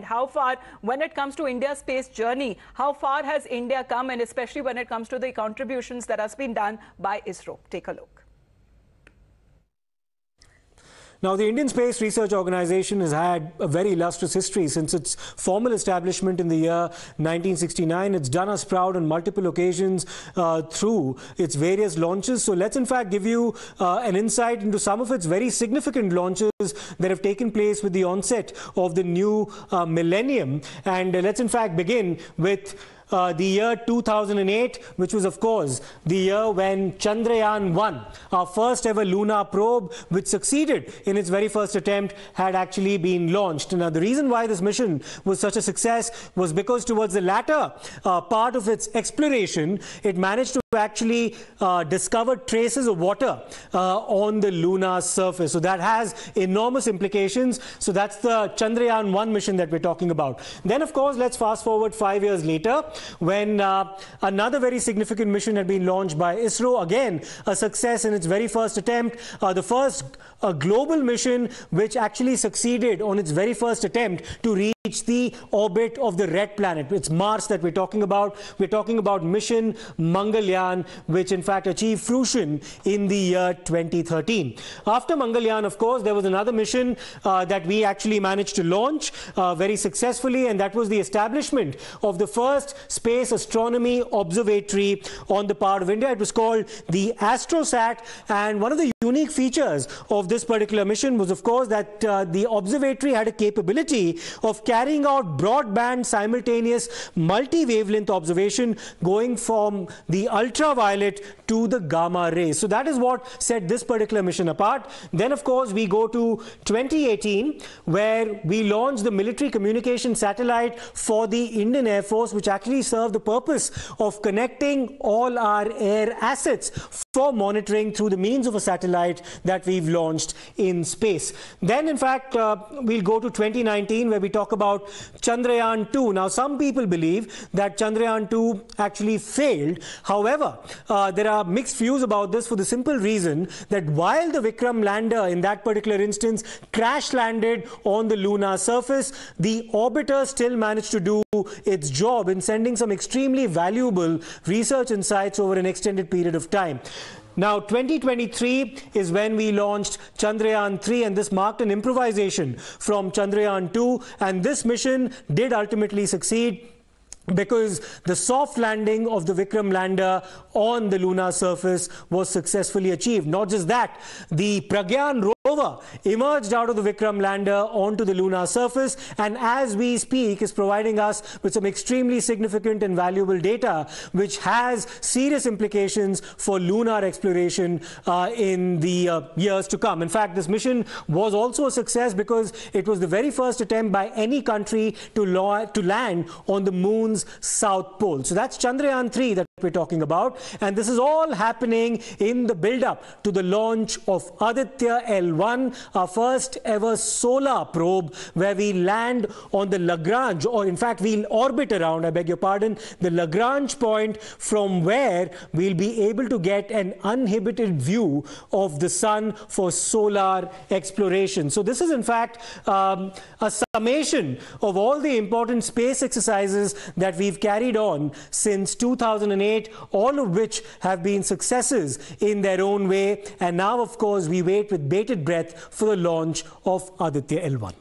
how far, when it comes to India's space journey, how far has India come, and especially when it comes to the contributions that has been done by ISRO? Take a look. Now, the Indian Space Research Organization has had a very illustrious history since its formal establishment in the year 1969. It's done us proud on multiple occasions uh, through its various launches. So let's in fact give you uh, an insight into some of its very significant launches that have taken place with the onset of the new uh, millennium. And uh, let's in fact begin with uh, the year 2008, which was, of course, the year when Chandrayaan 1, our first ever lunar probe, which succeeded in its very first attempt, had actually been launched. Now, the reason why this mission was such a success was because towards the latter uh, part of its exploration, it managed to actually uh, discover traces of water uh, on the lunar surface. So that has enormous implications. So that's the Chandrayaan 1 mission that we're talking about. Then, of course, let's fast forward five years later when uh, another very significant mission had been launched by ISRO. Again, a success in its very first attempt. Uh, the first uh, global mission which actually succeeded on its very first attempt to reach the orbit of the red planet. It's Mars that we're talking about. We're talking about mission Mangalyaan, which in fact achieved fruition in the year 2013. After Mangalyaan, of course, there was another mission uh, that we actually managed to launch uh, very successfully, and that was the establishment of the first space astronomy observatory on the part of India. It was called the AstroSat, and one of the unique features of this particular mission was, of course, that uh, the observatory had a capability of carrying out broadband simultaneous multi-wavelength observation going from the ultraviolet to the gamma rays. So that is what set this particular mission apart. Then, of course, we go to 2018, where we launched the military communication satellite for the Indian Air Force, which actually served the purpose of connecting all our air assets for monitoring through the means of a satellite that we've launched in space. Then, in fact, uh, we'll go to 2019 where we talk about Chandrayaan 2. Now, some people believe that Chandrayaan 2 actually failed. However, uh, there are mixed views about this for the simple reason that while the Vikram lander in that particular instance crash landed on the lunar surface, the orbiter still managed to do its job in sending some extremely valuable research insights over an extended period of time. Now, 2023 is when we launched Chandrayaan 3, and this marked an improvisation from Chandrayaan 2. And this mission did ultimately succeed because the soft landing of the Vikram lander on the lunar surface was successfully achieved. Not just that, the Pragyan rover emerged out of the Vikram lander onto the lunar surface and as we speak is providing us with some extremely significant and valuable data which has serious implications for lunar exploration uh, in the uh, years to come. In fact, this mission was also a success because it was the very first attempt by any country to, to land on the moon's south pole. So that's Chandrayaan 3 that we're talking about and this is all happening in the build-up to the launch of Aditya L1, our first ever solar probe where we land on the Lagrange or in fact we'll orbit around, I beg your pardon, the Lagrange point from where we'll be able to get an uninhibited view of the sun for solar exploration. So this is in fact um, a summation of all the important space exercises that we've carried on since 2008 all of which have been successes in their own way. And now, of course, we wait with bated breath for the launch of Aditya L1.